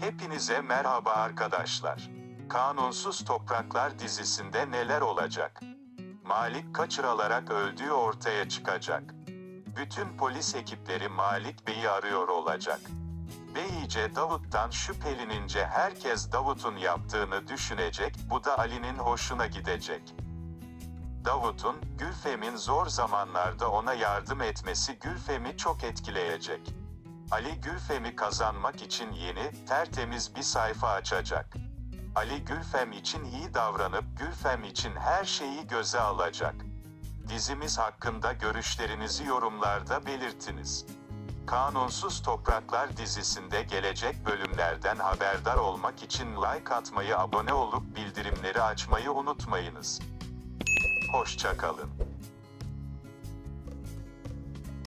Hepinize merhaba arkadaşlar. Kanunsuz Topraklar dizisinde neler olacak? Malik kaçırılarak öldüğü ortaya çıkacak. Bütün polis ekipleri Malik Bey'i arıyor olacak. Beyice Davut'tan şüphelenince herkes Davut'un yaptığını düşünecek, bu da Ali'nin hoşuna gidecek. Davut'un, Gülfem'in zor zamanlarda ona yardım etmesi Gülfem'i çok etkileyecek. Ali Gülfem'i kazanmak için yeni, tertemiz bir sayfa açacak. Ali Gülfem için iyi davranıp Gülfem için her şeyi göze alacak. Dizimiz hakkında görüşlerinizi yorumlarda belirtiniz. Kanunsuz Topraklar dizisinde gelecek bölümlerden haberdar olmak için like atmayı, abone olup bildirimleri açmayı unutmayınız. Hoşçakalın.